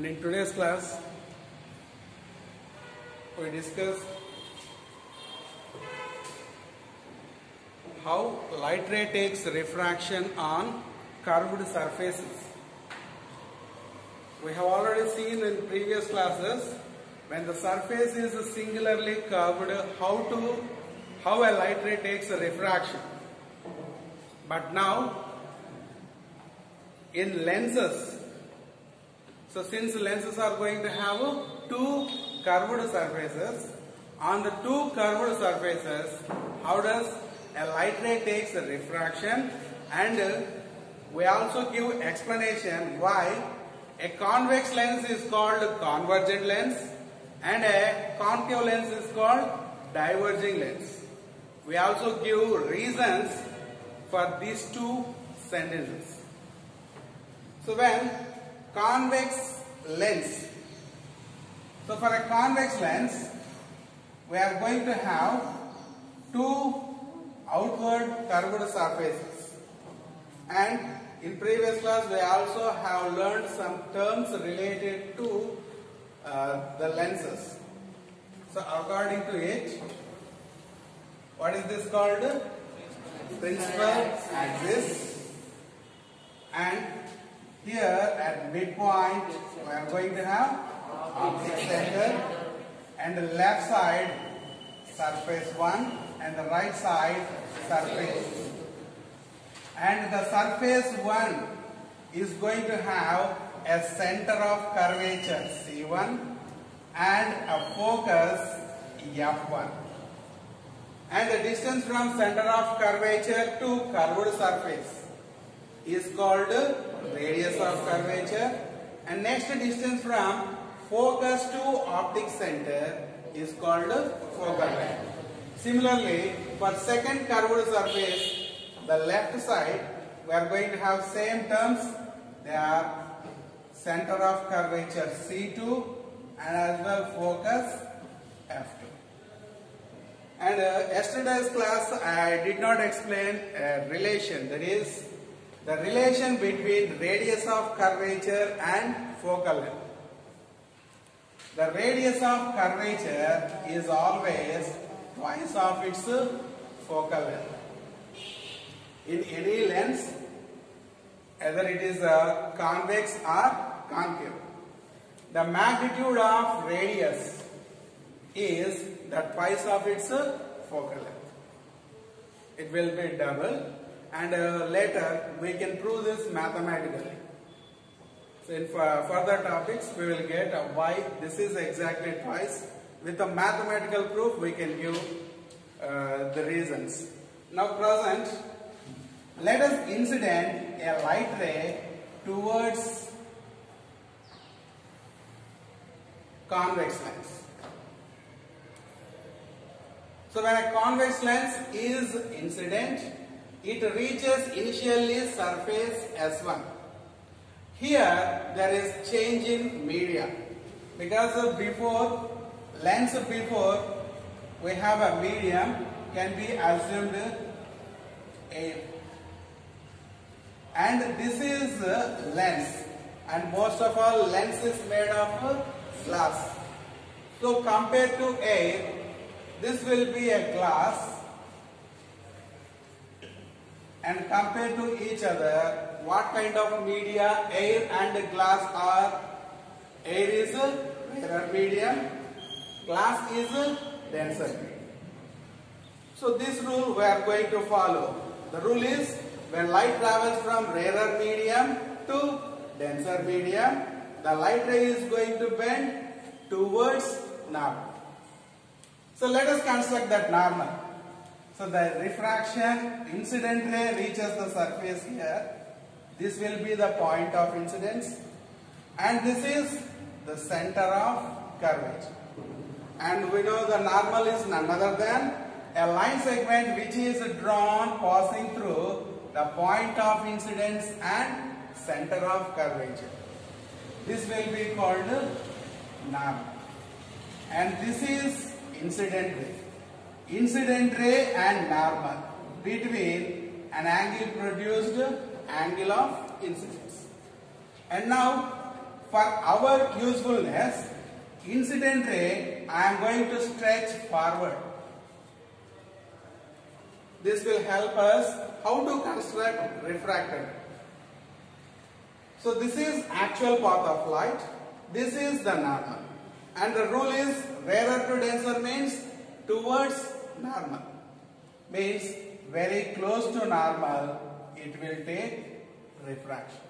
And in today's class, we discuss how light ray takes refraction on curved surfaces. We have already seen in previous classes when the surface is singularly curved how to how a light ray takes a refraction. But now in lenses so since lenses are going to have two curved surfaces, on the two curved surfaces, how does a light ray takes a refraction and we also give explanation why a convex lens is called convergent lens and a concave lens is called diverging lens. We also give reasons for these two sentences. So when convex lens. So for a convex lens, we are going to have two outward curved surfaces. And in previous class, we also have learned some terms related to uh, the lenses. So according to it, what is this called? Principal axis. And here at midpoint we are going to have optic center and the left side surface 1 and the right side surface and the surface 1 is going to have a center of curvature C1 and a focus F1 and the distance from center of curvature to curved surface is called radius of curvature and next distance from focus to optic center is called focal length. Similarly, for second curved surface, the left side, we are going to have same terms. They are center of curvature C2 and as well focus F2. And uh, yesterday's class, I did not explain a relation, that is the relation between radius of curvature and focal length. The radius of curvature is always twice of its focal length. In any lens, either it is a convex or concave, the magnitude of radius is the twice of its focal length. It will be double and uh, later we can prove this mathematically. So in further topics we will get uh, why this is exactly twice. With a mathematical proof we can give uh, the reasons. Now present, let us incident a light ray towards convex lens. So when a convex lens is incident, it reaches initially surface S1. Here there is change in media because before lens before we have a medium can be assumed air and this is uh, lens and most of all lens is made of uh, glass. So compared to air this will be a glass and compare to each other, what kind of media air and glass are? Air is rarer medium, glass is denser. So this rule we are going to follow. The rule is when light travels from rarer medium to denser medium, the light ray is going to bend towards normal. So let us construct that normal. So the refraction incident ray reaches the surface here. This will be the point of incidence and this is the center of curvature. And we know the normal is none other than a line segment which is drawn passing through the point of incidence and center of curvature. This will be called normal. And this is incident ray incident ray and normal between an angle produced angle of incidence. And now for our usefulness, incident ray I am going to stretch forward. This will help us how to construct refractor. So this is actual path of light. This is the normal. And the rule is rarer to denser means towards normal. Means very close to normal it will take refraction.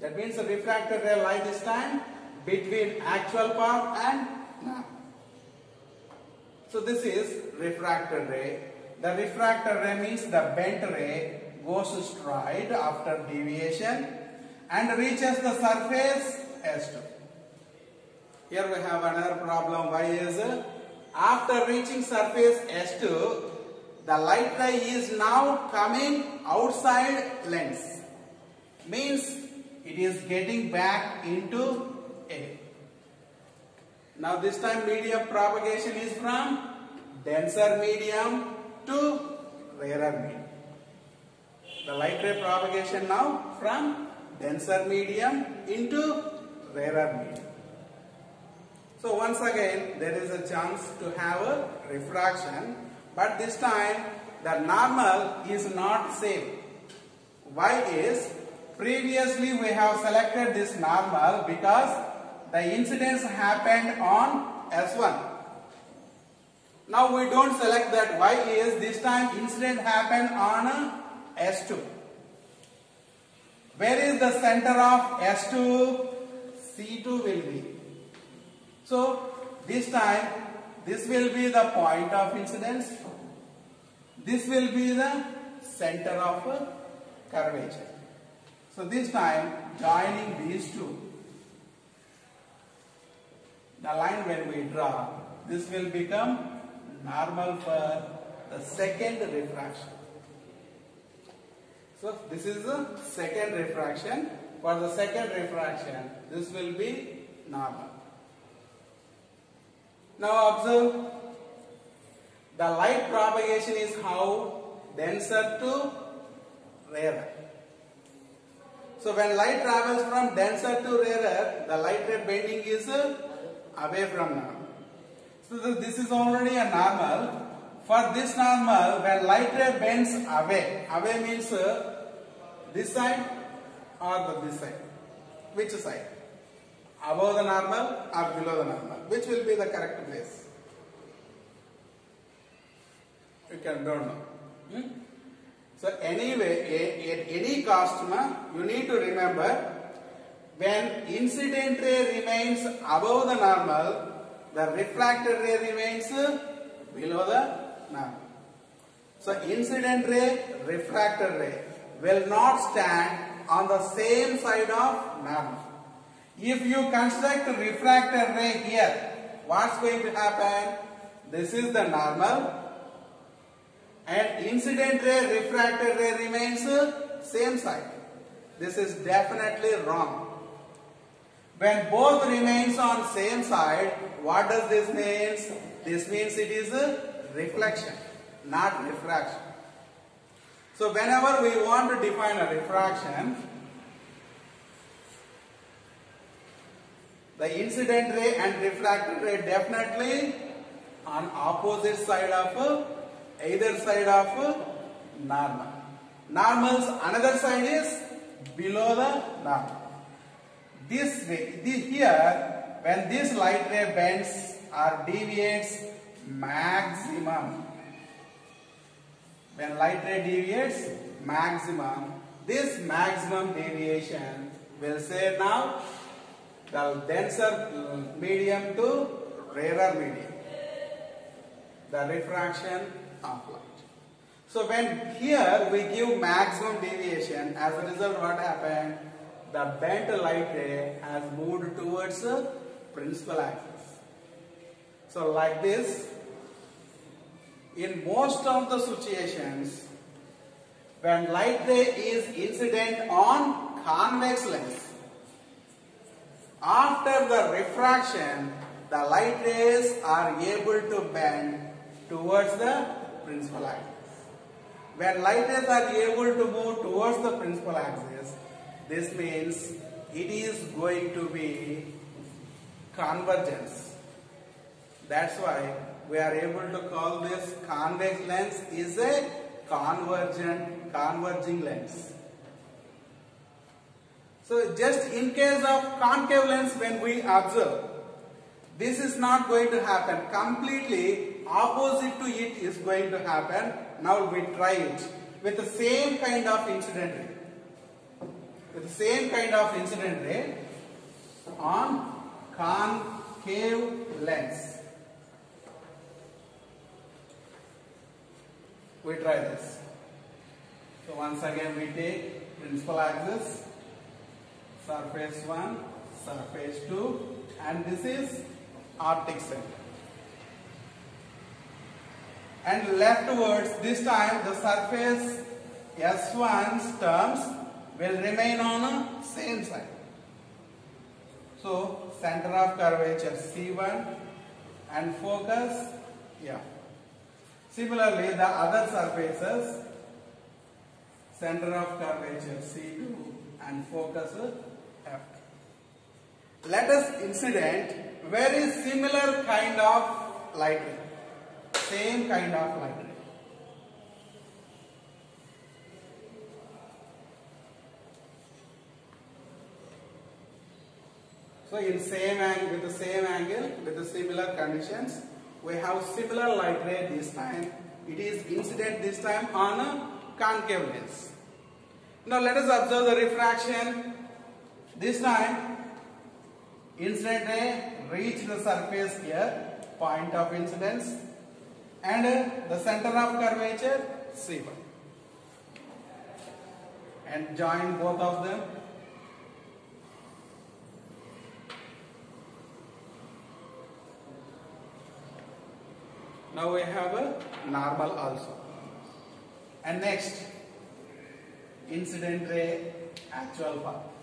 That means the refractor ray lie this time between actual path and normal. So this is refractor ray. The refractor ray means the bent ray goes straight after deviation and reaches the surface S2. Here we have another problem. Why is after reaching surface S2, the light ray is now coming outside lens. Means it is getting back into A. Now this time medium propagation is from denser medium to rarer medium. The light ray propagation now from denser medium into rarer medium. So once again there is a chance to have a refraction but this time the normal is not same. Why is previously we have selected this normal because the incidence happened on S1. Now we don't select that. Why is this time incident happened on S2. Where is the center of S2? C2 will be. So this time this will be the point of incidence. This will be the center of curvature. So this time joining these two, the line when we draw, this will become normal for the second refraction. So this is the second refraction. For the second refraction, this will be normal. Now observe, the light propagation is how denser to rarer. So when light travels from denser to rarer, the light ray bending is away from normal. So this is already a normal. For this normal, when light ray bends away, away means uh, this side or this side. Which side? Above the normal or below the normal? Which will be the correct place? You can don't know. Hmm? So anyway, at any cost, you need to remember when incident ray remains above the normal, the refracted ray remains below the normal. So incident ray, refracted ray will not stand on the same side of normal. If you construct a refracted ray here, what's going to happen? This is the normal and incident ray, refracted ray remains uh, same side. This is definitely wrong. When both remains on same side, what does this means? This means it is a reflection, not refraction. So whenever we want to define a refraction, the incident ray and refracted ray definitely on opposite side of either side of normal. Normal's another side is below the normal. This way, this here, when this light ray bends or deviates maximum, when light ray deviates maximum, this maximum deviation will say now the denser mm, medium to rarer medium, the refraction of light. So when here we give maximum deviation, as a result what happened? The bent light ray has moved towards the principal axis. So like this, in most of the situations, when light ray is incident on convex lens, after the refraction, the light rays are able to bend towards the principal axis. When light rays are able to move towards the principal axis, this means it is going to be convergence. That's why we are able to call this convex lens is a convergent converging lens. So just in case of concave lens when we observe, this is not going to happen. Completely opposite to it is going to happen. Now we try it with the same kind of incident ray. With the same kind of incident ray on concave lens. We try this. So once again we take principal axis, surface 1, surface 2 and this is optic center. And leftwards this time the surface S1's terms will remain on the same side. So center of curvature C1 and focus yeah. Similarly the other surfaces center of curvature C2 and focus Us incident very similar kind of light ray. Same kind of light ray. So in same angle, with the same angle, with the similar conditions, we have similar light ray this time. It is incident this time on a concave lens. Now let us observe the refraction. This time, incident ray reach the surface here, point of incidence, and the center of curvature C1. And join both of them. Now we have a normal also. And next, incident ray actual path.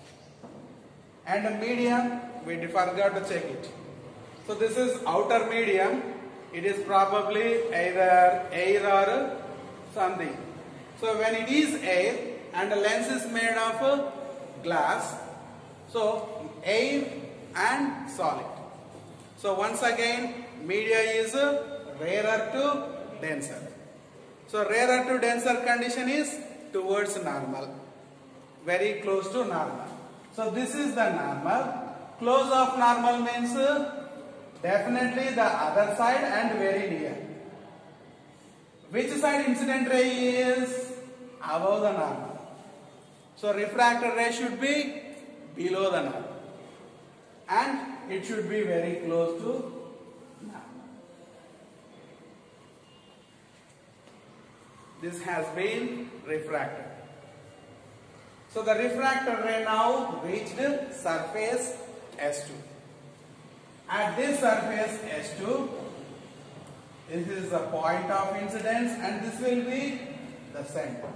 And a medium, we forgot to check it. So this is outer medium. It is probably either air or something. So when it is air and the lens is made of glass, so air and solid. So once again, media is rarer to denser. So rarer to denser condition is towards normal. Very close to normal. So this is the normal. Close of normal means uh, definitely the other side and very near. Which side incident ray is above the normal. So refracted ray should be below the normal. And it should be very close to normal. This has been refracted. So the refractor ray now reached surface S2. At this surface S2, this is the point of incidence and this will be the center.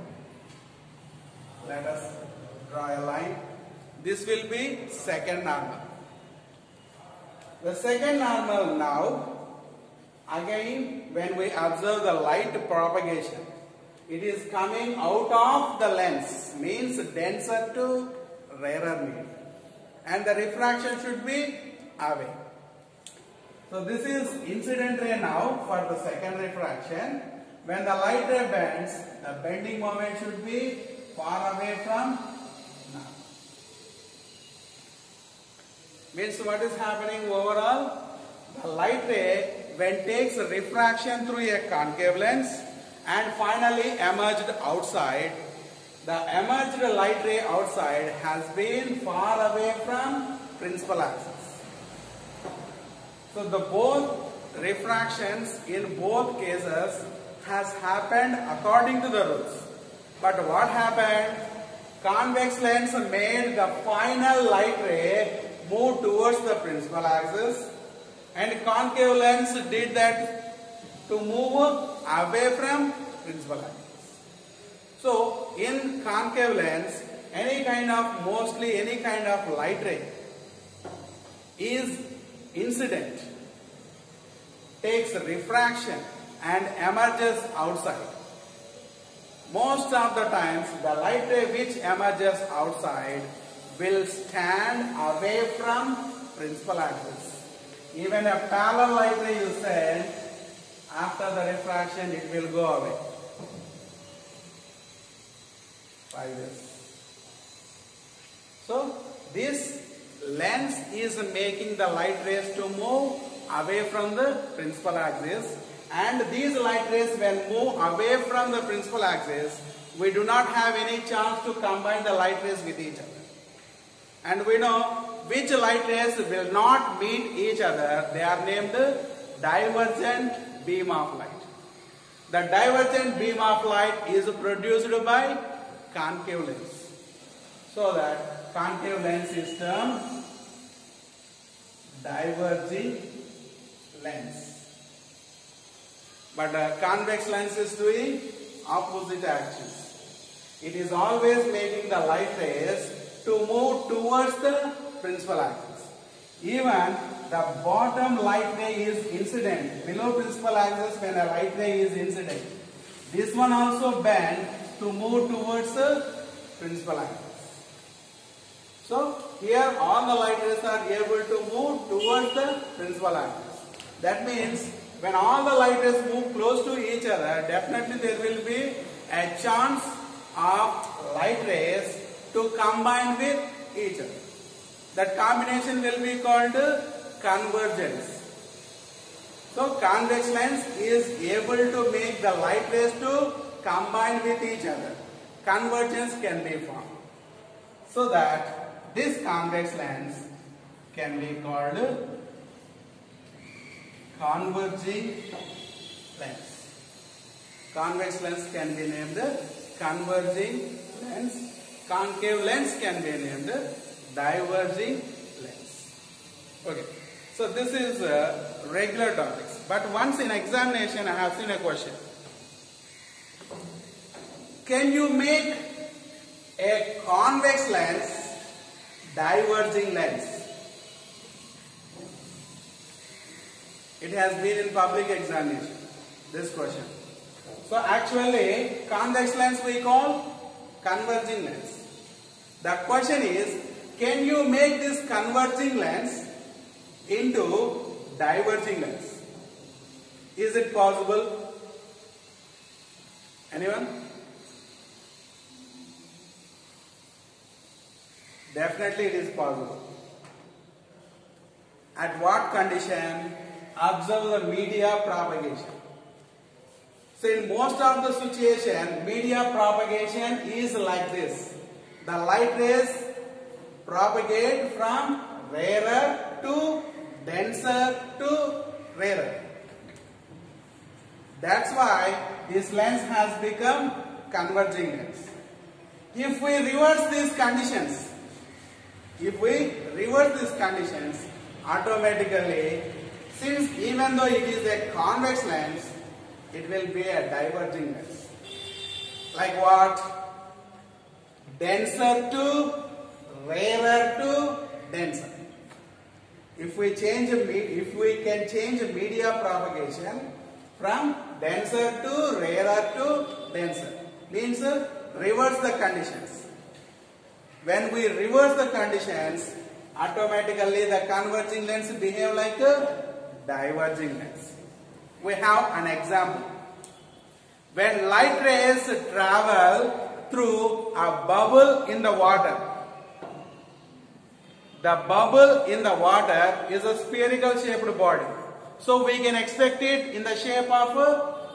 Let us draw a line. This will be second normal. The second normal now, again when we observe the light propagation, it is coming out of the lens, means denser to rarer medium. And the refraction should be away. So this is incident ray now for the second refraction. When the light ray bends, the bending moment should be far away from now. Means what is happening overall? The light ray when takes refraction through a concave lens and finally emerged outside, the emerged light ray outside has been far away from principal axis. So the both refractions in both cases has happened according to the rules. But what happened? Convex lens made the final light ray move towards the principal axis and concave lens did that to move away from principal axis. So in concave lens, any kind of, mostly any kind of light ray is incident, takes refraction and emerges outside. Most of the times the light ray which emerges outside will stand away from principal axis. Even a parallel light ray you send, after the refraction it will go away. Like this. So this lens is making the light rays to move away from the principal axis and these light rays when move away from the principal axis we do not have any chance to combine the light rays with each other. And we know which light rays will not meet each other. They are named divergent beam of light. The divergent beam of light is produced by concave lens. So that concave lens is termed diverging lens. But convex lens is doing opposite actions. It is always making the light rays to move towards the principal axis. Even the bottom light ray is incident. Below principal axis when a light ray is incident. This one also bend to move towards the principal axis. So here all the light rays are able to move towards the principal axis. That means when all the light rays move close to each other, definitely there will be a chance of light rays to combine with each other. That combination will be called convergence. So convex lens is able to make the light rays to combine with each other. Convergence can be formed. So that this convex lens can be called converging lens. Convex lens can be named the converging lens. Concave lens can be named diverging lens. Okay. So this is uh, regular topics. But once in examination I have seen a question. Can you make a convex lens diverging lens? It has been in public examination, this question. So actually, convex lens we call converging lens. The question is, can you make this converging lens into diverging lens? Is it possible? Anyone? Definitely it is possible. At what condition? Observe the media propagation. So in most of the situation, media propagation is like this. The light rays propagate from rarer to denser to rarer. That's why this lens has become converging lens. If we reverse these conditions, if we reverse these conditions, automatically, since even though it is a convex lens, it will be a diverging lens. Like what? Denser to rarer to denser. If we change, if we can change media propagation from denser to rarer to denser, means reverse the conditions. When we reverse the conditions, automatically the converging lens behave like a diverging lens. We have an example. When light rays travel through a bubble in the water, the bubble in the water is a spherical shaped body. So we can expect it in the shape of a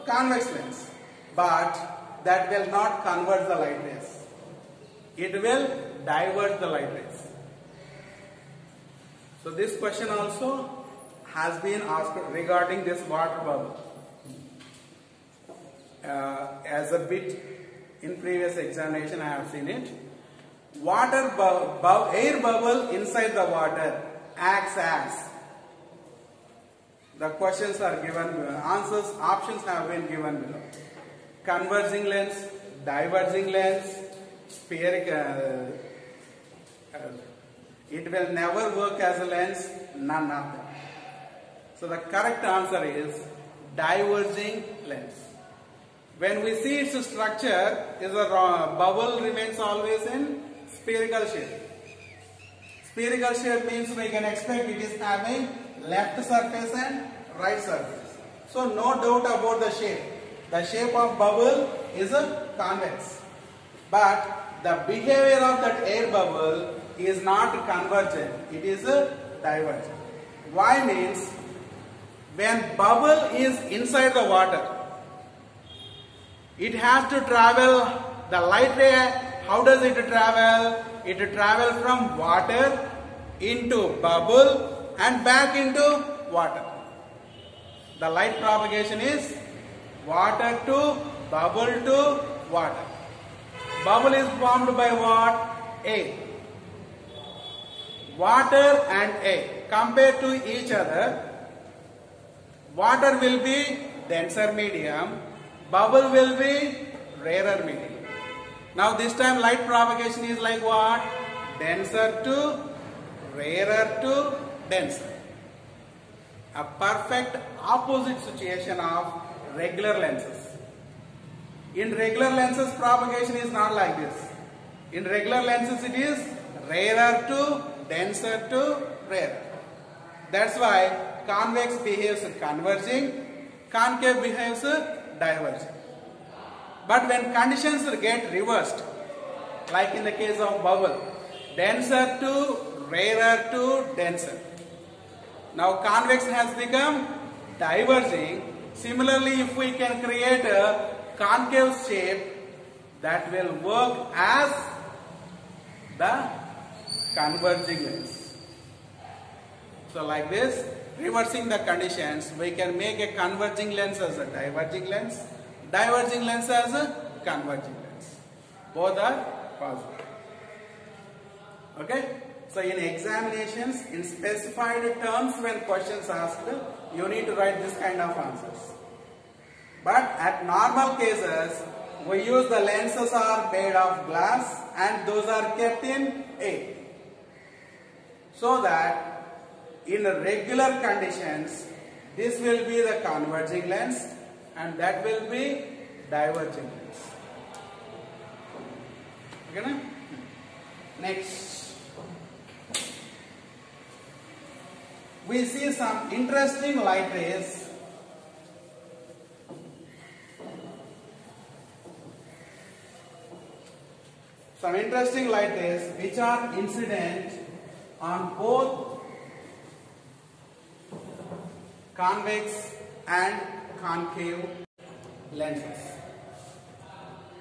convex lens. But that will not convert the light rays. It will divert the light rays. So this question also has been asked regarding this water bubble. Uh, as a bit in previous examination I have seen it. Water bu bu air bubble inside the water acts as the questions are given, answers, options have been given below. Converging lens, diverging lens, spherical, uh, uh, it will never work as a lens, none of them. So the correct answer is diverging lens. When we see its structure, is a bubble remains always in spherical shape. Spherical shape means we can expect it is having left surface and right surface. So no doubt about the shape. The shape of bubble is a convex. But the behavior of that air bubble is not convergent. It is a divergent. Why means when bubble is inside the water, it has to travel the light ray. How does it travel? It travel from water into bubble and back into water. The light propagation is water to bubble to water. Bubble is formed by what? Air. Water and air compared to each other. Water will be denser medium. Bubble will be rarer medium. Now this time light propagation is like what? Denser to rarer to denser. A perfect opposite situation of regular lenses. In regular lenses propagation is not like this. In regular lenses it is rarer to denser to rarer. That's why convex behaves converging, concave behaves diverging. But when conditions get reversed, like in the case of bubble, denser to rarer to denser. Now convex has become diverging. Similarly, if we can create a concave shape that will work as the converging lens. So like this, reversing the conditions, we can make a converging lens as a diverging lens, diverging lens as a converging lens. Both are possible. Okay? So in examinations, in specified terms when questions asked, you need to write this kind of answers. But at normal cases, we use the lenses are made of glass and those are kept in air. So that in regular conditions, this will be the converging lens and that will be diverging. Okay, na? Next. We see some interesting light rays some interesting light rays which are incident on both convex and concave lenses.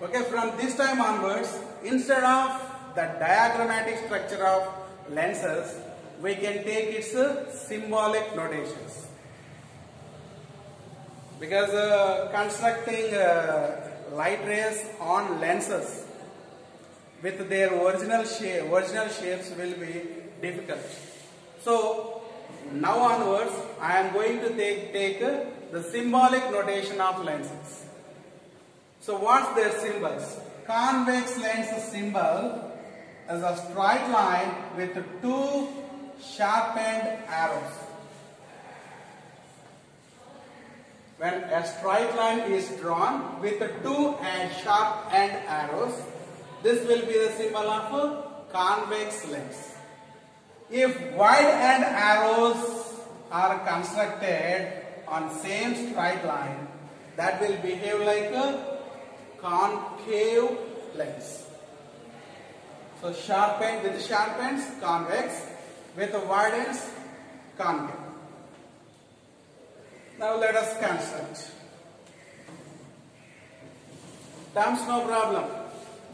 Okay, from this time onwards, instead of the diagrammatic structure of lenses, we can take its uh, symbolic notations. Because uh, constructing uh, light rays on lenses with their original shape, original shapes will be difficult. So now onwards, I am going to take, take uh, the symbolic notation of lenses. So what's their symbols? Convex lens symbol is a straight line with two sharpened arrows. When a straight line is drawn with two and sharp end arrows, this will be the symbol of a convex lens. If wide end arrows are constructed on same straight line, that will behave like a concave lens. So sharp end with sharp ends convex, with wide ends concave. Now let us construct. Terms no problem.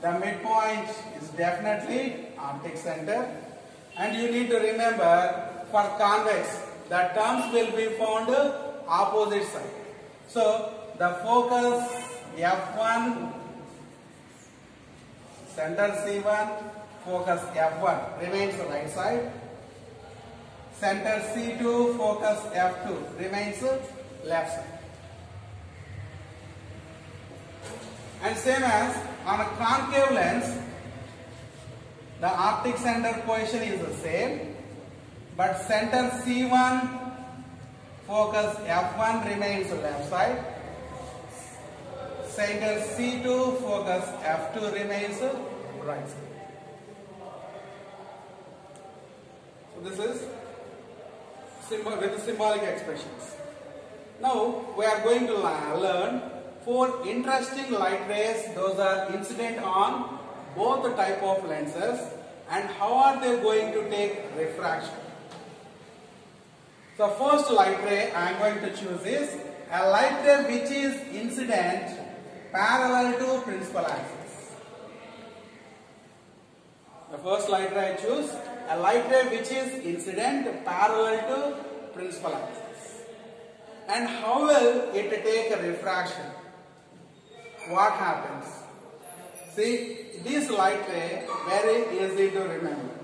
The midpoint is definitely optic center and you need to remember for convex the terms will be found opposite side. So the focus F1 center C1 focus F1 remains right side. Center C2 focus F2 remains left side. And same as on a concave lens the optic center position is the same but center C1 focus F1 remains left side center C2 focus F2 remains right side So this is symbol with symbolic expressions. Now we are going to learn four interesting light rays. Those are incident on both the type of lenses and how are they going to take refraction. So first light ray I am going to choose is a light ray which is incident parallel to principal axis. The first light ray I choose a light ray which is incident parallel to principal axis. And how will it take a refraction? What happens? See, this light ray very easy to remember.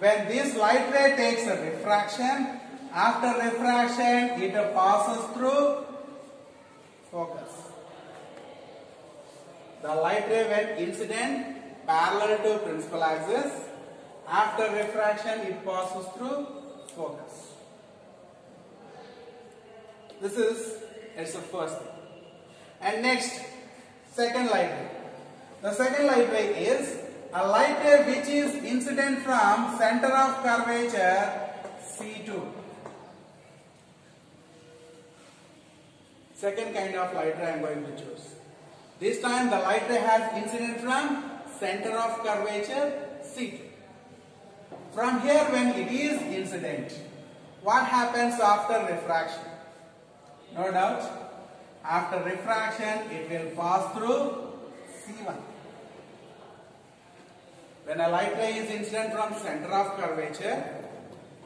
When this light ray takes a refraction, after refraction it passes through focus. The light ray when incident parallel to principal axis, after refraction it passes through focus. This is it's the first thing. And next, second light ray. The second light ray is a light ray which is incident from center of curvature C2. Second kind of light ray I am going to choose. This time the light ray has incident from center of curvature C2. From here when it is incident, what happens after refraction? No doubt. After refraction, it will pass through C1. When a light ray is incident from center of curvature,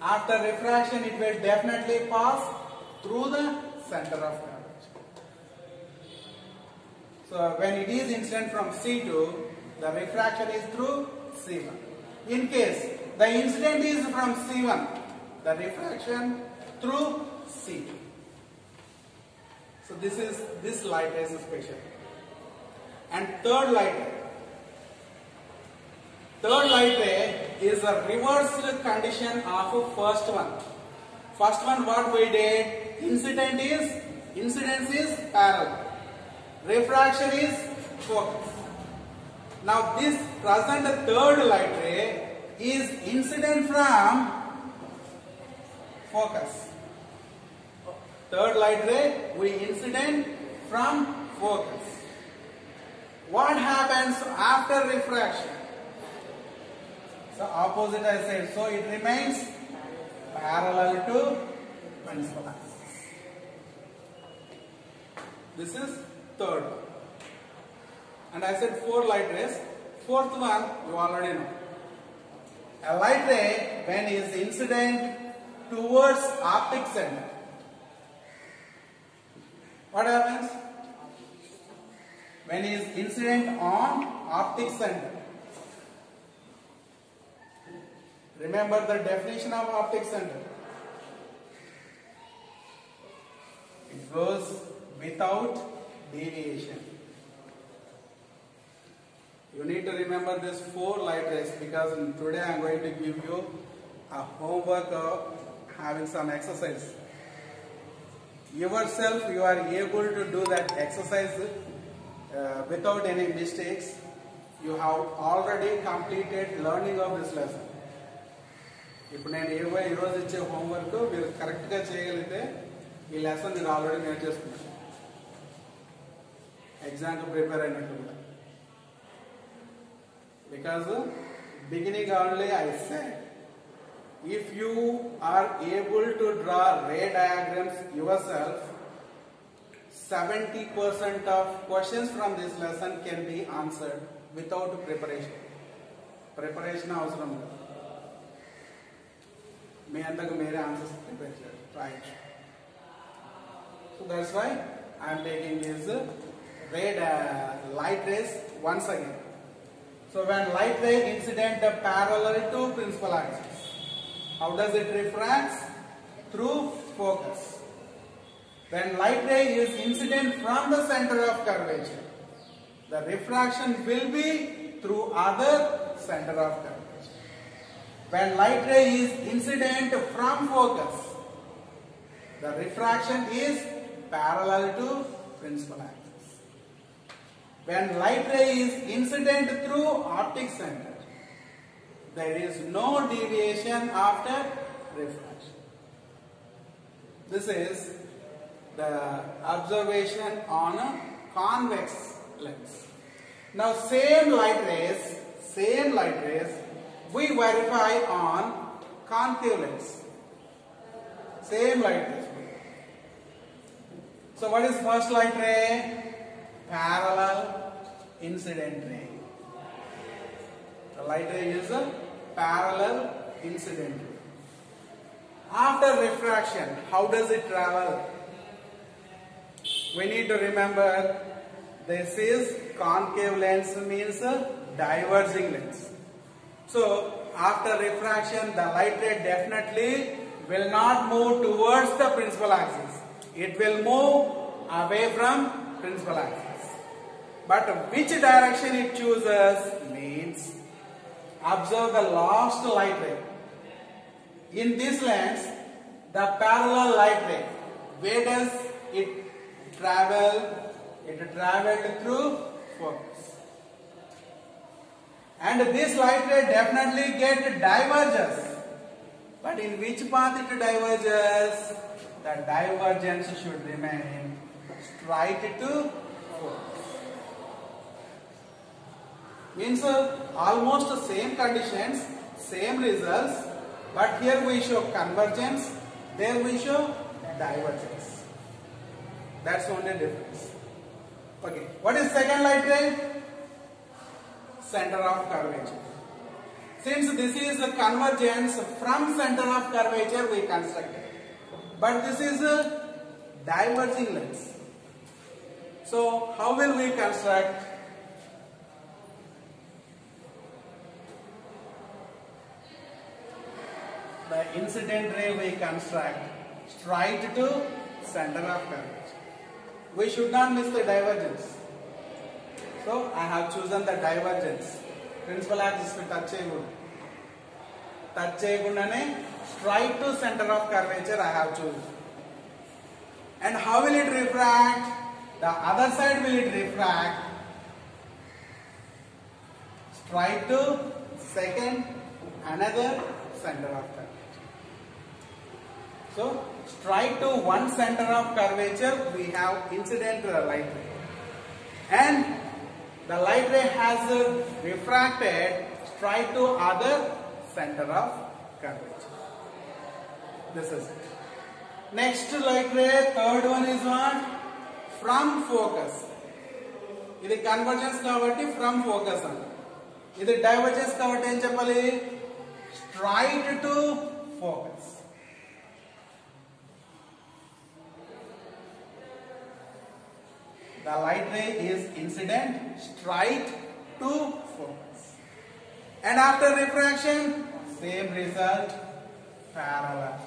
after refraction, it will definitely pass through the center of curvature. So when it is incident from C2, the refraction is through C1. In case the incident is from C1, the refraction through C2. So this is this light is special. And third light ray. Third light ray is a reversed condition of first one. First one what we did? Incident is incidence is parallel. Refraction is focus. Now this present third light ray is incident from focus. Third light ray, we incident from focus. What happens after refraction? So opposite I said, so it remains parallel to principal axis. This is third one. And I said four light rays. Fourth one, you already know. A light ray, when is incident towards optic center, what happens? When is incident on optic center. Remember the definition of optic center. It goes without deviation. You need to remember this four light rays because today I am going to give you a homework of having some exercise. Yourself you are able to do that exercise uh, without any mistakes. You have already completed learning of this lesson. ఇప్పుడు నేను ఇరవై ఈరోజు ఇచ్చే homework మీరు కరెక్ట్గా చేయగలిగితే ఈ lesson మీరు ఆల్రెడీ నేర్చేసుకున్నారు ఎగ్జామ్కి ప్రిపేర్ అయినట్టు కూడా because beginning only I said if you are able to draw ray diagrams yourself 70% of questions from this lesson can be answered without preparation preparation అవసరం లేదు మీ అంతకు మీరే ఆన్సర్స్ ప్రిపేర్ చేయాలి రాయొచ్చు so that's why I'm taking red uh, light rays once again. So when light ray incident the parallel to principal axis, how does it refracts? Through focus. When light ray is incident from the center of curvature, the refraction will be through other center of curvature. When light ray is incident from focus, the refraction is parallel to principal axis. When light ray is incident through optic center, there is no deviation after refraction. This is the observation on a convex lens. Now same light rays, same light rays, we verify on concave lens. Same light rays. So what is first light ray? Parallel incident ray. The light ray is a parallel incident ray. After refraction, how does it travel? We need to remember this is concave lens means a diverging lens. So after refraction, the light ray definitely will not move towards the principal axis. It will move away from principal axis. But which direction it chooses means observe the last light ray. In this lens, the parallel light ray, where does it travel? It traveled through focus. And this light ray definitely get diverges. But in which path it diverges? The divergence should remain straight to focus. Means uh, almost the same conditions, same results, but here we show convergence, there we show divergence. That's only difference. Okay, what is second light ray? Center of curvature. Since this is a convergence from center of curvature we constructed. But this is a diverging lens. So how will we construct? the incident ray we construct straight to center of curvature. We should not miss the divergence. So I have chosen the divergence. Principal axis touch cheyagunda. Touch cheyagundane straight to center of curvature I have chosen. And how will it refract? The other side will it refract? Straight to second another center of curvature. So straight to one center of curvature we have incident light ray. And the light ray has uh, refracted straight to other center of curvature. This is it. Next light ray, third one is what? From focus. ఇది convergence కాబట్టి from focus అంట ఇది divergence కాబట్టి ఏం చెప్పాలి straight to focus The light ray is incident straight to focus. And after refraction, same result, parallel.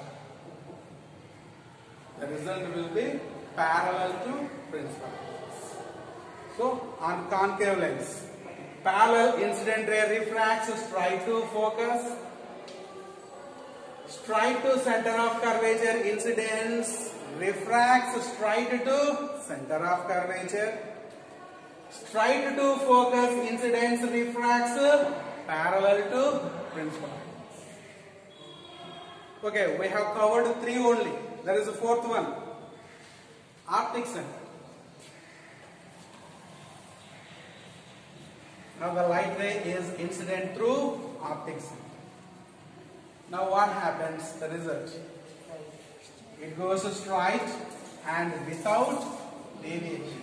The result will be parallel to principal. So, on concave lens, parallel incident ray refracts straight to focus, straight to center of curvature incidence refracts straight to center of curvature. Straight to focus incidence refracts parallel to principal okay we have covered three only. There is a fourth one. Optic center. Now the light ray is incident through optic center. Now what happens? The result. It goes straight and without deviation.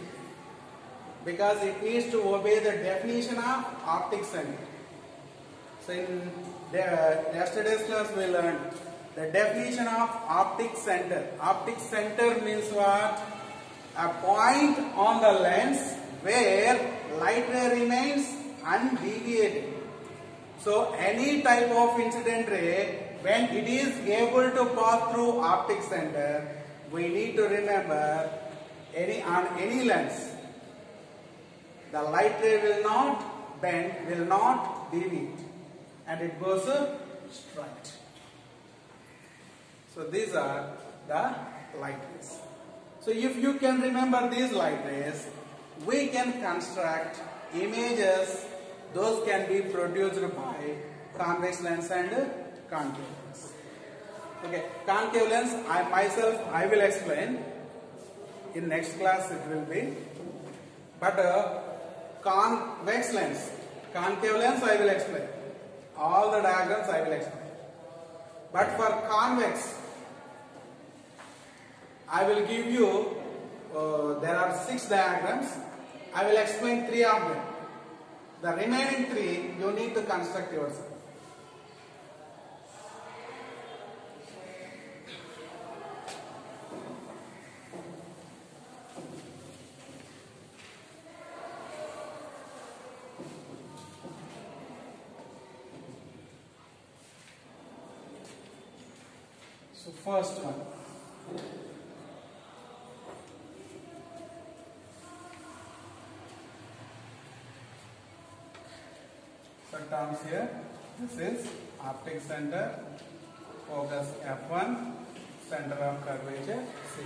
Because it needs to obey the definition of optic center. So in the, uh, yesterday's class we learned the definition of optic center. Optic center means what? A point on the lens where light ray remains undeviated. So any type of incident ray, when it is able to pass through optic center, we need to remember any on any lens, the light ray will not bend, will not deviate, and it goes straight. So these are the light rays. So if you can remember these light rays, we can construct images those can be produced by convex lens and concave lens. Okay, concave lens, I myself, I will explain. In next class it will be. But uh, convex lens, concave lens I will explain. All the diagrams I will explain. But for convex, I will give you, uh, there are six diagrams. I will explain three of them. The remaining three you need to construct yourself. So first one. So terms here, this is optic center, focus F1, center of curvature C.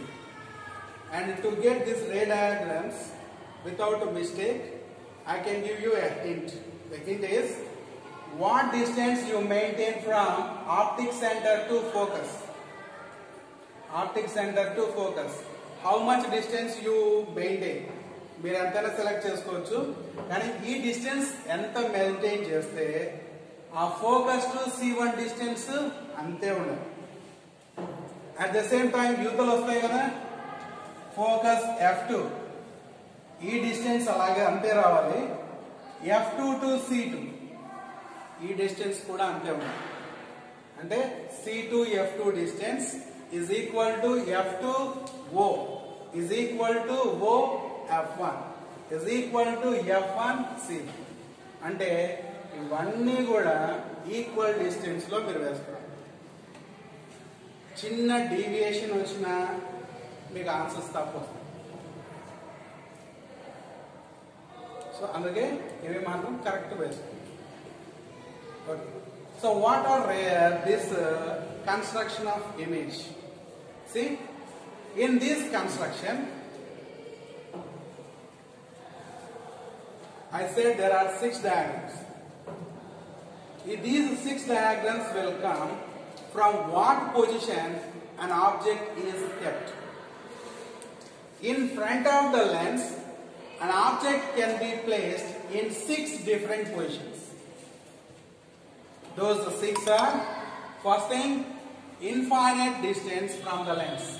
And to get these ray diagrams without a mistake, I can give you a hint. The hint is what distance you maintain from optic center to focus. Optic center to focus. How much distance you maintain మీరు ఎంతైనా select చేసుకోవచ్చు. కానీ ఈ distance ఎంత maintain చేస్తే ఆ focus to C one distance అంతే ఉండదు. అట్ ద సేమ్ టైం యూతలు వస్తాయి కదా. ఫోకస్ ఎఫ్ టూ ఈ డిస్టెన్స్ అలాగే అంతే రావాలి. F two to C two ఈ డిస్టెన్స్ కూడా అంతే ఉంది అంటే C to F two distance is equal to F2 O is equal to O F1 is equal to F1 C. అంటే ఇవన్నీ కూడా ఈక్వల్ డిస్టెన్స్లో మీరు వేస్తారు చిన్న డీవియేషన్ వచ్చినా మీకు ఆన్సర్స్ తప్పు వస్తాయి. సో అందుకే ఇవి మాత్రం కరెక్ట్ వేసుకోండి okay so what are this construction of image? See, in this construction, I said there are six diagrams. These six diagrams will come from what position an object is kept. In front of the lens, an object can be placed in six different positions. Those six are first thing infinite distance from the lens.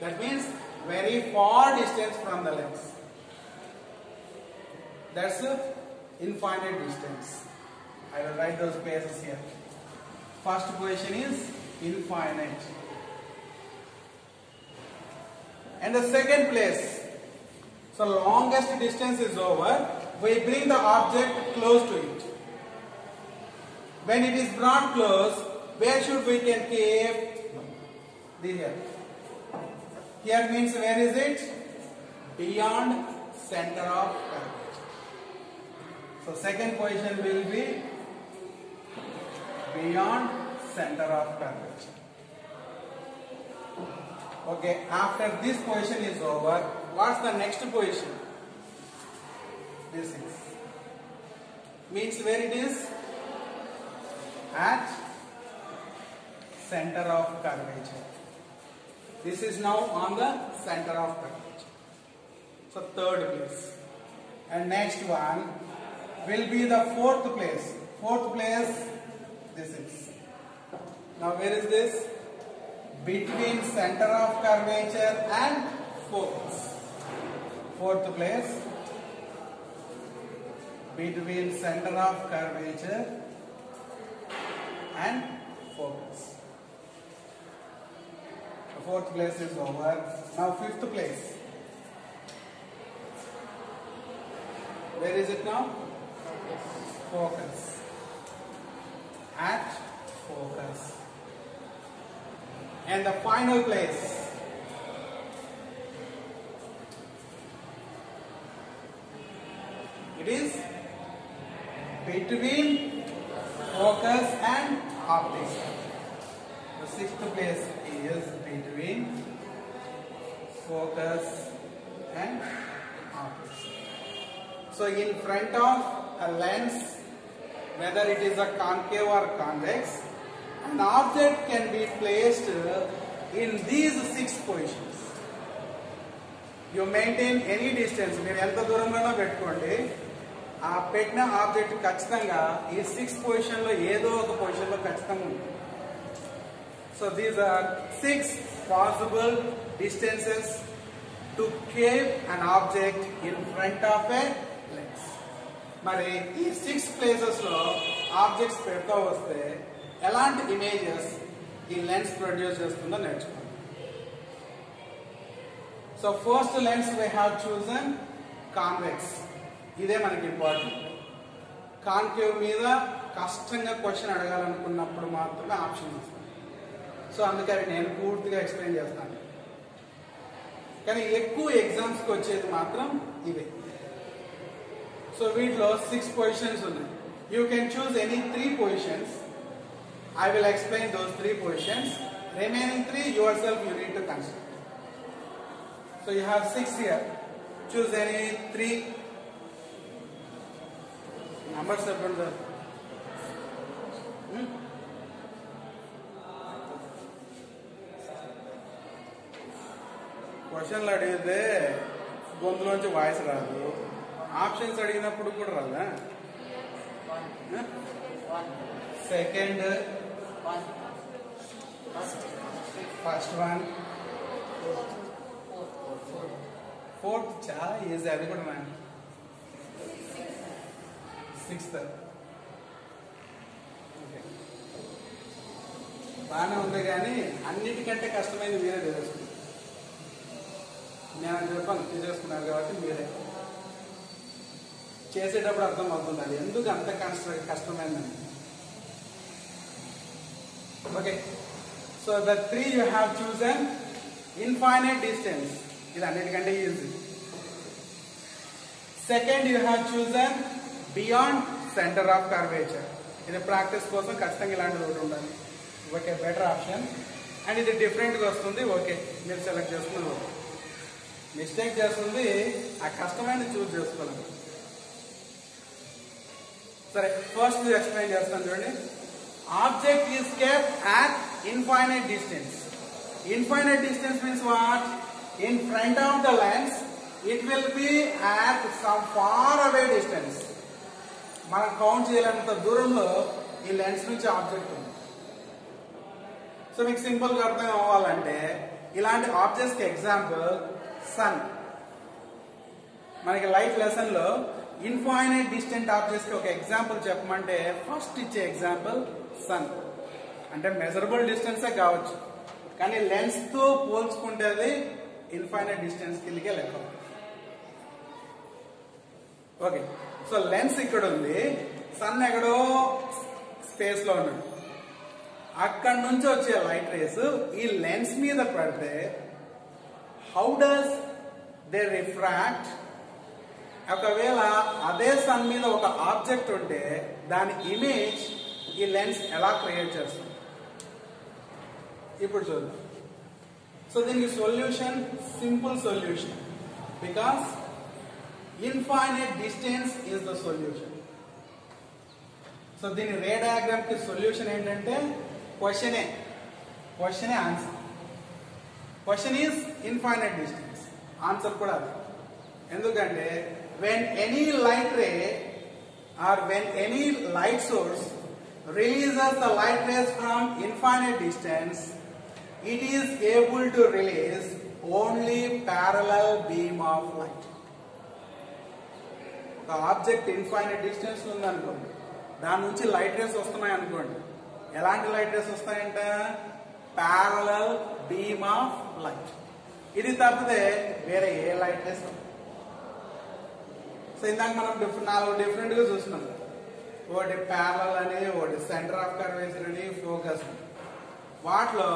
That means very far distance from the lens. That's infinite distance. I will write those places here. First position is infinite. And the second place, so longest distance is over, we bring the object close to it. When it is brought close, where should we keep the here? Here means where is it? Beyond center of curvature. So second position will be beyond center of curvature. Okay, after this position is over, what's the next position? This is. Means where it is? At center of curvature. This is now on the center of curvature. So third place. And next one will be the fourth place. Fourth place, this is. Now where is this? Between center of curvature and focus. Fourth place, between center of curvature and focus. Fourth place is over. Now fifth place. Where is it now? Focus. At focus. And the final place. It is between focus and optics. The sixth place is between focus and optics. So in front of a lens, whether it is a concave or convex, an object can be placed in these six positions. You maintain any distance, మీరు ఎంత దూరంలోనో పెట్టుకోండి ఆ పెట్టిన object ఖచ్చితంగా ఈ six పొజిషన్లో ఏదో ఒక పొజిషన్లో ఖచ్చితంగా ఉంటుంది so these are six possible distances to keep an object in front of a lens మరి ఈ సిక్స్ ప్లేసెస్లో ఆబ్జెక్ట్స్ పెడతా వస్తే ఎలాంటి ఇమేజెస్ ఈ లెన్స్ ప్రొడ్యూస్ చేస్తుందో నేర్చుకోండి so first lens we have chosen convex ఇదే మనకి ఇంపార్టెంట్ కాన్కేవ్ మీద కష్టంగా క్వశ్చన్ అడగాలనుకున్నప్పుడు మాత్రమే ఆప్షన్ ఇస్తుంది సో అందుకని నేను పూర్తిగా ఎక్స్ప్లెయిన్ చేస్తాను. కానీ ఎక్కువ ఎగ్జామ్స్కి వచ్చేది మాత్రం ఇవే. సో వీటిలో సిక్స్ పొజిషన్స్ ఉన్నాయి. You can choose any three positions I will explain those three positions remaining three yourself you need to consider so you have six here choose any three numbers చెప్పండి sir క్వశ్చన్లు అడిగితే గొంతులోంచి voice రాదు. Options అడిగినప్పుడు కూడా రాదా? Second first one fourth చాలా easy అది కూడా నా సిక్స్త్ బాగానే ఉంది కానీ అన్నిటికంటే కష్టమైనది మీరే తెలుస్తుంది నేను చెప్పాను తీసేసుకున్నారు కాబట్టి మీరే. చేసేటప్పుడు అర్థం అవుతుంది అది ఎందుకు అంత కష్ట కష్టమైందని? Okay. So the three you have chosen infinite distance ఇది అన్నిటికంటే easy second you have chosen beyond center of curvature ఇది ప్రాక్టీస్ కోసం ఖచ్చితంగా ఇలాంటిది ఒకటి ఉండాలి. ఓకే బెటర్ ఆప్షన్ అండ్ ఇది డిఫరెంట్గా వస్తుంది. ఓకే మీరు సెలెక్ట్ చేసుకుని ఓకే మిస్టేక్ చేస్తుంది ఆ కష్టమైన చూస్ చేసుకోలేదు. సరే ఫస్ట్ ఎక్స్ప్లెయిన్ చేస్తాను చూడండి. Object is kept at infinite distance infinite distance means what in front of the lens it will be at some far away distance మనం కౌంట్ చేయాలంత దూరంలో ఈ లెన్స్ నుంచి ఆబ్జెక్ట్ ఉంది. సో మీకు సింపుల్గా అర్థం అవ్వాలంటే ఇలాంటి ఆబ్జెక్ట్స్కి ఎగ్జాంపుల్ సన్ మనకి లైట్ లెసన్లో ఇన్ఫైనైట్ డిస్టెంట్ ఆబ్జెక్ట్స్కి ఒక ఎగ్జాంపుల్ చెప్పమంటే ఫస్ట్ ఇచ్చే ఎగ్జాంపుల్ సన్ అంటే మెజరబుల్ డిస్టెన్సే కావచ్చు. కానీ లెన్స్తో పోల్చుకుంటే అది ఇన్ఫైనైట్ డిస్టెన్స్ కిందకే లెక్క. ఓకే సో లెన్స్ ఇక్కడ ఉంది. సన్ ఎక్కడో స్పేస్లో ఉన్నాడు. అక్కడి నుంచి వచ్చే లైట్ రేస్ ఈ లెన్స్ మీద పడితే హౌ డస్ దే రిఫ్రాక్ట్ ఒకవేళ అదే సన్ మీద ఒక ఆబ్జెక్ట్ ఉంటే దాని ఇమేజ్ ఈ లెన్స్ ఎలా క్రియేట్ చేస్తుంది? ఇప్పుడు చూద్దాం. సో దీనికి solution simple solution because infinite distance is the solution so దీని రే డయాగ్రామ్కి సొల్యూషన్ ఏంటంటే క్వశ్చనే క్వశ్చనే answer question is infinite distance answer కూడా అది. ఎందుకంటే when any light ray are when any light source releases the light rays from infinite distance, it is able to release only parallel beam of light. ఒక object infinite distance ఉందనుకోండి దాని నుంచి light rays వస్తున్నాయి అనుకోండి. ఎలాంటి light rays వస్తాయంట? Parallel beam of light ఇది తప్పితే వేరే ఏ లైట్ సో ఇందాక మనం డిఫరెంట్ నాలుగు డిఫరెంట్గా చూసినాం ఒకటి ప్యారల్ అని ఒకటి సెంటర్ ఆఫ్ కర్వేచర్ అని ఫోకస్ అని. వాటిలో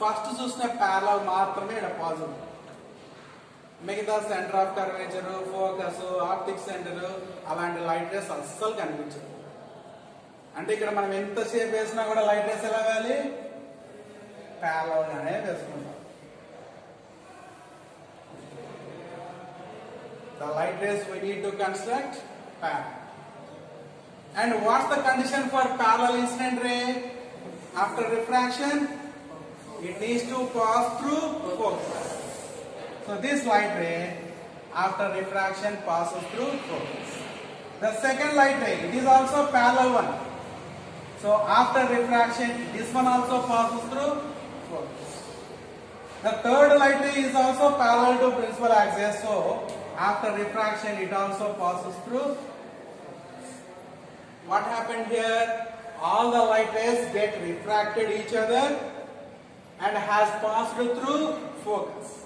ఫస్ట్ చూసిన ప్యారల్ మాత్రమే ఇక్కడ పాజిబుల్ మిగతా center of curvature focus optic center అలాంటి లైట్ రేస్ అస్సలు కనిపించదు. అంటే ఇక్కడ మనం ఎంతసేపు వేసినా కూడా లైట్ రేస్ ఎలా వేయాలి? ప్యారలల్ అనే వేసుకుంటాం. The light rays we need to construct parallel. And what's the condition for parallel incident ray? After refraction, it needs to pass through focus. So this light ray, after refraction, passes through focus. The second light ray, it is also parallel one. So after refraction, this one also passes through focus. The third light ray is also parallel to principal axis. So after refraction, it also passes through. What happened here? All the light rays get refracted each other and has passed through focus.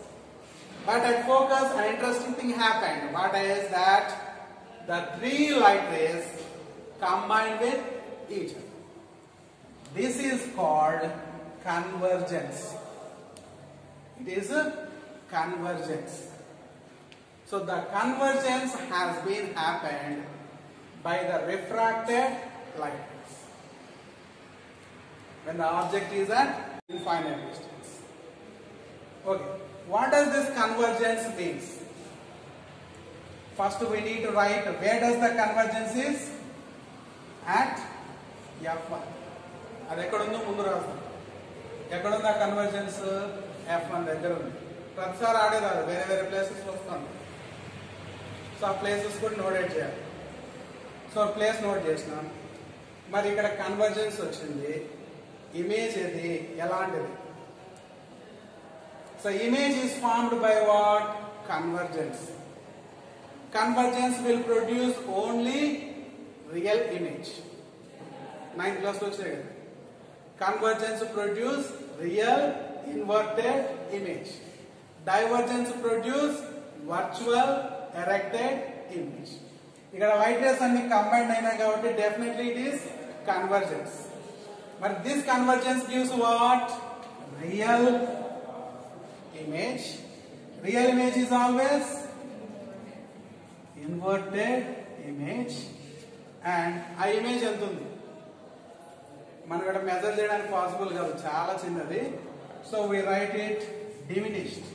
But at focus, an interesting thing happened. What is that? The three light rays combined with each other. This is called convergence. It is a convergence. So the convergence has been happened by the refracted light rays. When the object is at infinite distance. Okay. What does this convergence means? First we need to write where does the convergence is? At F1. అది ఎక్కడుందో ముందు రాస్తాం ఎక్కడుంది ఆ convergence F one దగ్గర ఉంది ప్రతిసారి ఆడేది అది వేరే వేరే ప్లేసెస్ వస్తాం సో ఆ ప్లేసెస్ కూడా నోటెడ్ చేయాలి. సో ప్లేస్ నోట్ చేసినాం. మరి ఇక్కడ కన్వర్జెన్స్ వచ్చింది. ఇమేజ్ ఇది ఎలాంటిది? So image is formed by what convergence convergence will produce only real image ninth class వచ్చాయి కదా. Convergence produce real inverted image divergence produce virtual erected image ఇక్కడ వైట్ రేస్ అన్ని కంబైన్ అయినాయి కాబట్టి డెఫినెట్లీ ఇట్ ఈస్ కన్వర్జెన్స్ మరి this convergence gives what real image real image is always inverted image and ఆ image ఎంత ఉంది? మనం ఇక్కడ మెజర్ చేయడానికి పాసిబుల్ కాదు చాలా చిన్నది. So we write it diminished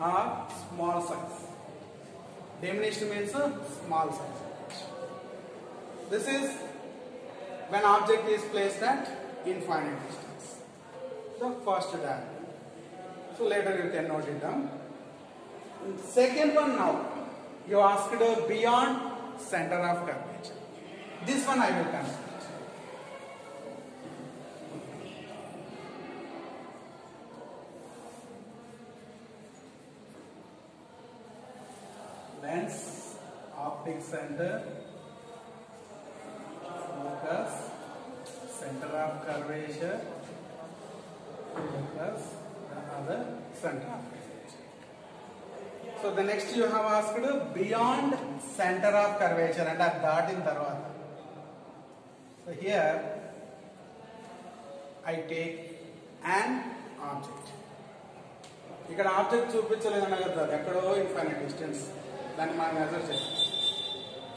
are small size. Diminished means uh, small size. This is when object is placed at infinite distance. The first diagram. So later you can note it down. Second one now. You asked beyond center of curvature. This one I will consider. Lens, optic center, focus, center of curvature, focus, the other center of curvature. So the next you have asked beyond center of curvature and at that in tarvata. So here I take an object. ఇక్కడ object చూపించలేదన్న కదా అది ఎక్కడో infinite distance my measure.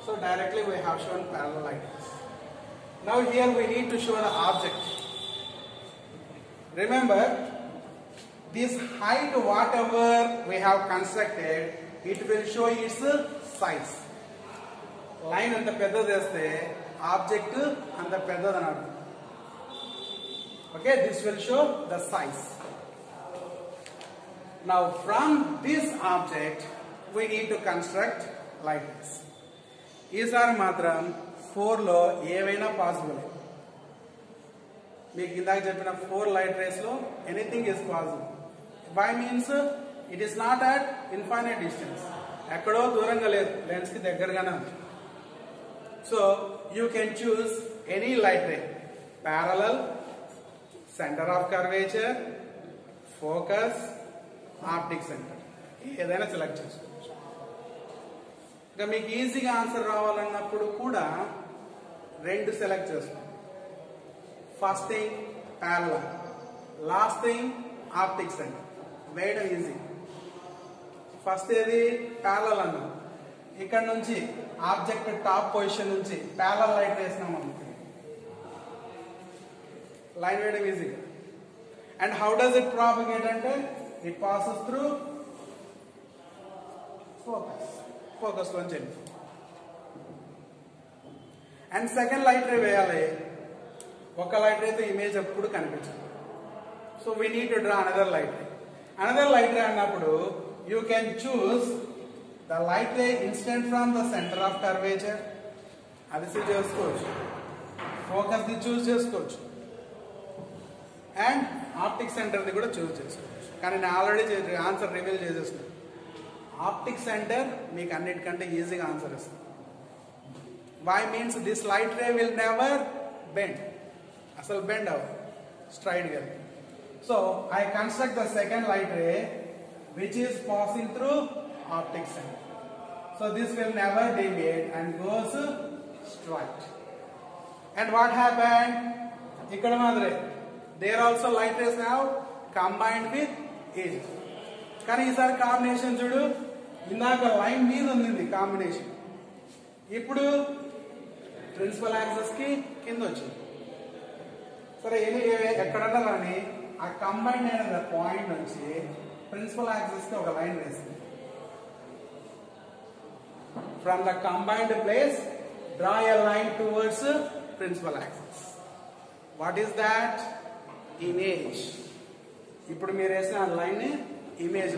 So directly we have shown parallel like this. Now here we need to show the object. Remember, this height whatever we have constructed, it will show its size. Line and the pedal object and the pedal Okay, this will show the size. Now from this object, we need to construct like this ఈసారి మాత్రం ఫోర్లో ఏవైనా possible మీకు ఇందాక చెప్పిన four light రేస్లో anything is possible by means it is not at infinite distance ఎక్కడో దూరంగా లేదు లెన్స్కి దగ్గరగానే ఉంది. So you can choose any light ray parallel center of curvature focus optic center ఏదైనా సెలెక్ట్ చేసుకో ఇంకా మీకు ఈజీగా ఆన్సర్ రావాలన్నప్పుడు కూడా రెండు సెలెక్ట్ చేసుకోండి. First thing parallel last thing optics అండి వేయడం ఈజీ ఫస్ట్ ఏది? ప్యారల అన్నాం. ఇక్కడ నుంచి ఆబ్జెక్ట్ టాప్ పొజిషన్ నుంచి ప్యారల లైట్ వేసినాం అనుకో లైన్ వేయడం easy and how does it propagate అంటే it passes through focus focus లోంచి అండ్ సెకండ్ లైట్ రే వేయాలి. ఒక లైట్ రేతో ఇమేజ్ ఎప్పుడు కనిపించదు. So we need to draw another light ray another light ray అన్నప్పుడు you can choose the light ray incident from the center of curvature అది choose చేసుకోవచ్చు. ఫోకస్ని చూస్ చేసుకోవచ్చు. అండ్ ఆప్టిక్ సెంటర్ది కూడా చూస్ చేసుకోవచ్చు. కానీ నేను ఆల్రెడీ ఆన్సర్ రివీల్ చేసేసుకున్నాను ఆప్టిక్ సెంటర్ మీకు అన్నిటికంటే ఈజీగా ఆన్సర్ ఇస్తుంది why means this light ray will never bend అసలు బెండ్ అవ్వదు స్ట్రైట్ గా so I construct the second light ray which is passing through optic centre so this will never deviate and goes straight and what happened ఇక్కడ మాదిరే there also light race have combined with age కానీ ఈసారి combination చూడు ఇందాక line మీద ఉంది combination ఇప్పుడు principal యాక్సెస్కి కింద వచ్చింది. సరే ఏది ఎక్కడన్నా కానీ ఆ కంబైన్ అయిన పాయింట్ నుంచి ప్రిన్సిపల్ యాక్సెస్కి ఒక లైన్ వేసింది from the combined place draw a line towards principal axis what is that image ఇప్పుడు మీరు వేసిన line image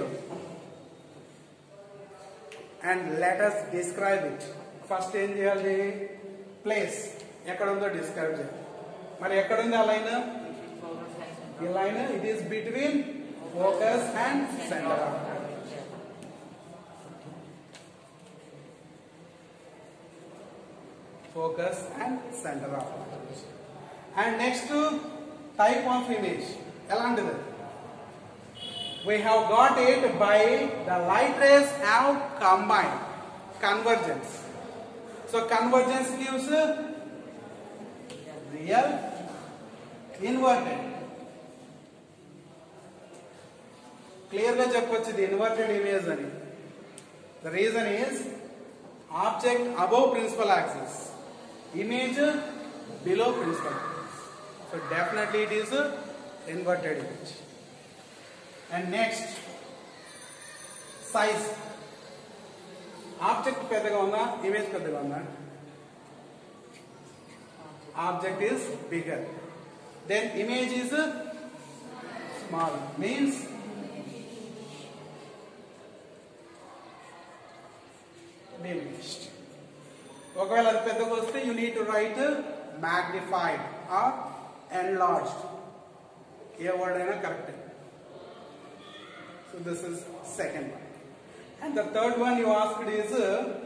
and letters describe it first ఏం చేయాలి ప్లేస్ ఎక్కడ ఉందో డిస్క్రైబ్ చేయాలి మరి ఎక్కడ ఉంది ఆ లైన్ ఈ line it is between focus and centre of focus and center of attention. And next type of image. ఎలాంటిది We have got it by the light rays have combined convergence. So convergence gives real inverted. క్లియర్గా చెప్పొచ్చు ఇది inverted image అని the reason is object above principal axis image below principal so definitely it is inverted image and next size object పెద్దగా ఉందా image పెద్దగా ఉందా object is bigger than image is small means diminished ఒకవేళ అది పెద్దగా వస్తే you need to right magnified are enlarged A word అయినా correct so this is second one. And the third one you asked is uh,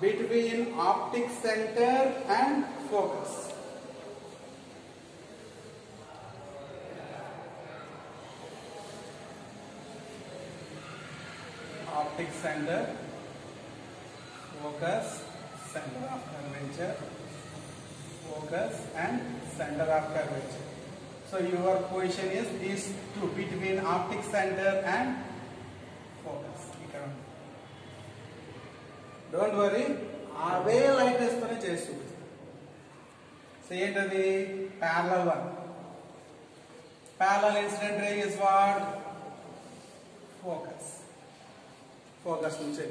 between optic center and focus. Optic center, focus, center of curvature, focus and center of curvature. So your position is these two between optic center and focus. ఇక్కడ ఉంది. Don't worry, అవే light వేస్తూనే చేసి చూపిస్తాను so ఏంటది parallel one parallel incident ray is what focus focus నుంచి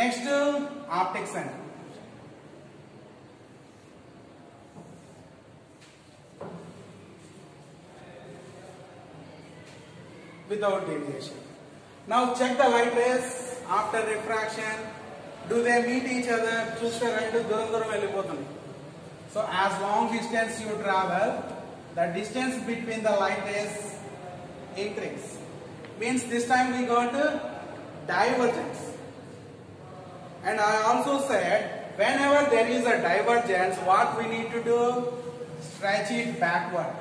next optics అండి without deviation. Now check the light rays after refraction. Do they meet each other? చూస్తే రెండు దూరం దూరం వెళ్ళిపోతుంది so as long distance you travel the distance between the light race increase means this time we got divergence And I also said, whenever there is a divergence, what we need to do? Stretch it backward.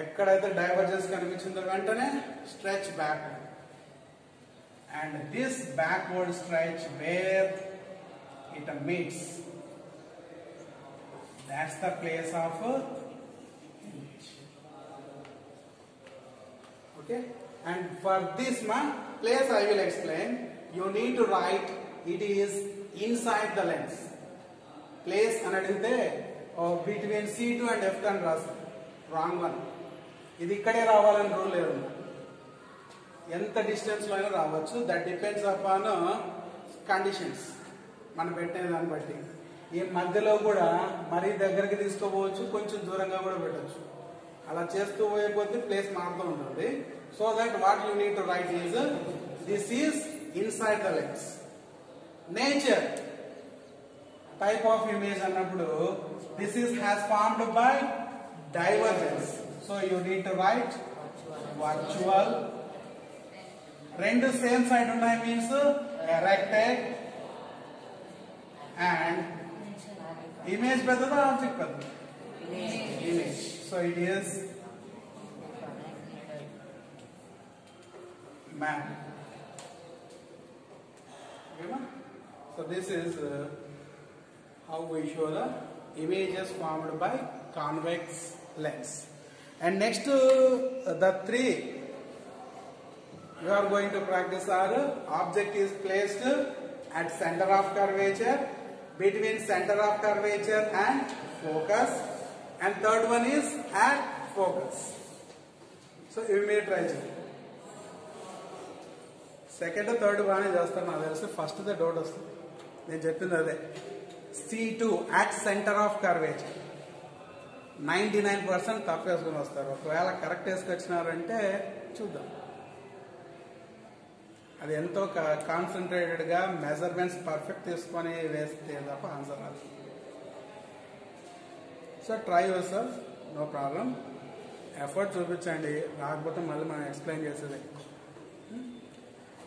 ఎక్కడైతే divergence కనిపించిందో వెంటనే stretch back and this backward stretch where it meets that's the place of okay and for this one place i will explain you need to write it is inside the lens place అని అడిగితే between C two and F అని రాస్తాం wrong one ఇది ఇక్కడే రావాలని rule లేదు. ఎంత డిస్టెన్స్లో అయినా రావచ్చు. దట్ డిపెండ్స్ అపాన్ కండిషన్స్ మనం పెట్టే దాన్ని బట్టి. ఈ మధ్యలో కూడా మరీ దగ్గరికి తీసుకోపోవచ్చు కొంచెం దూరంగా కూడా పెట్టచ్చు. అలా చేస్తూ పోయే కొద్దీ ప్లేస్ మారుతూ ఉంటుంది. So that what you need to write is this is inside the lens nature type of image అన్నప్పుడు this is has formed by divergence so you need to right virtual రెండు సేమ్ సైడ్ ఉన్నాయి means erected and image పెద్దదా object పెద్ద image so it is map ఓకేనా so this is how we show the images formed by convex lens. And next, uh, the three you are going to practice are uh, object is placed at center of curvature, between center of curvature and focus, and third one is at focus. So you may try it. Second third బాగానే చేస్తాను నాకు తెలిసి first the doubt వస్తుంది నేను చెప్పింది అదే C two at centre of curvature Ninety nine percent తప్పు వస్తారు. ఒకవేళ కరెక్ట్ వేసుకొచ్చినారంటే చూద్దాం. అది ఎంతో కాన్సన్ట్రేటెడ్గా మెజర్మెంట్స్ పర్ఫెక్ట్ తీసుకొని వేస్తే తప్ప ఆన్సర్ రాదు. So try yourself no problem effort చూపించండి. రాకపోతే మళ్ళీ మనం ఎక్స్ప్లెయిన్ చేసేది.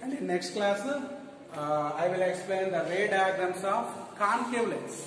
And next class I will explain the ray diagrams of concave lens.